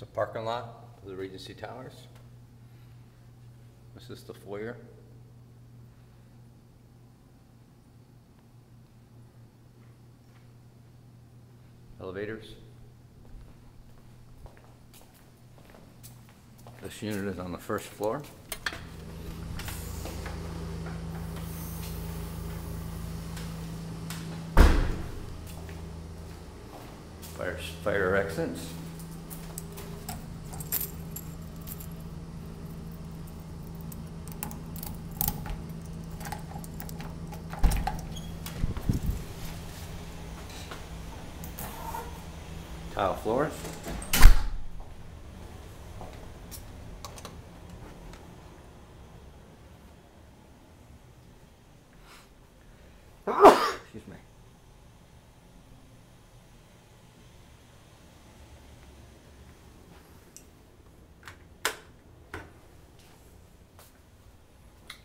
It's a parking lot of the Regency Towers. This is the foyer. Elevators. This unit is on the first floor. Fire, fire exits. Tile floors. Excuse me.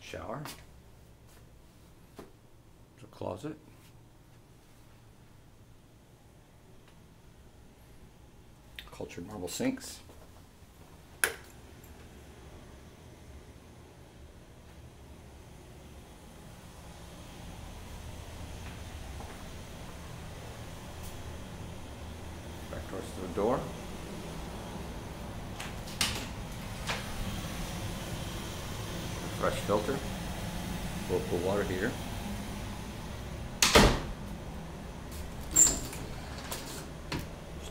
Shower. A closet. Cultured marble sinks. Back towards the door. Fresh filter. Local water heater.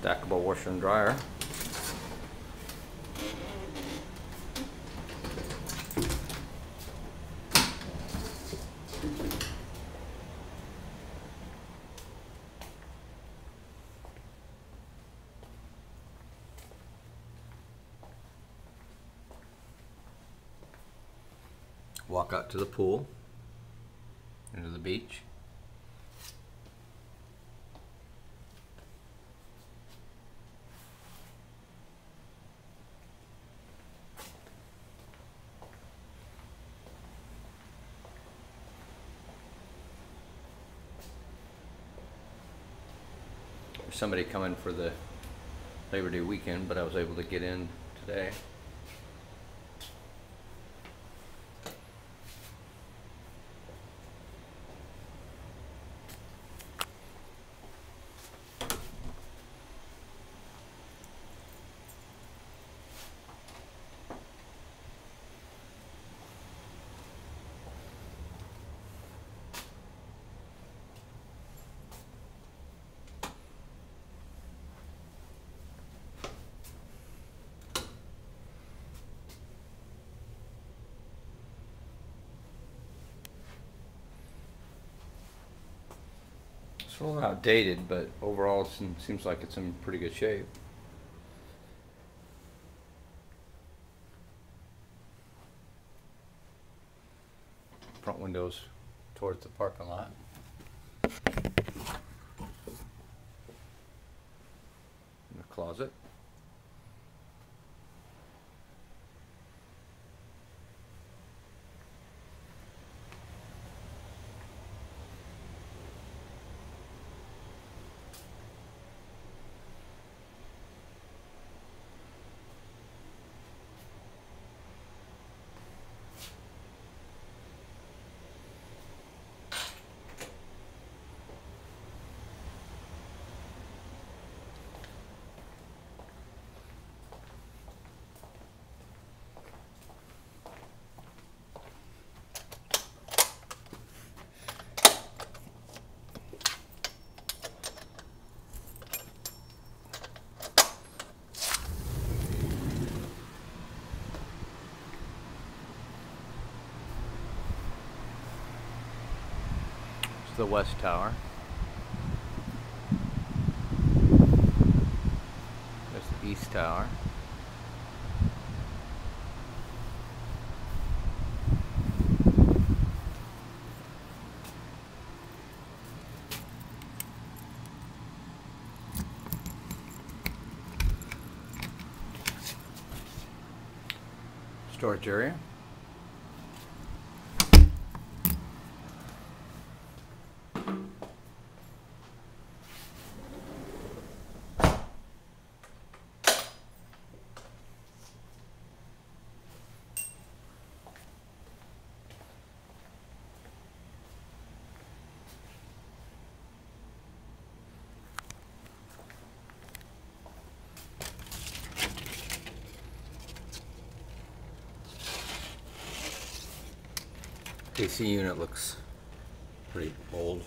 Stackable washer and dryer. Walk out to the pool, into the beach. Somebody coming for the Labor Day weekend, but I was able to get in today. It's a little outdated, but overall it seems like it's in pretty good shape. Front windows towards the parking lot. And the closet. The west tower. There's the east tower. Storage area. AC unit looks pretty old.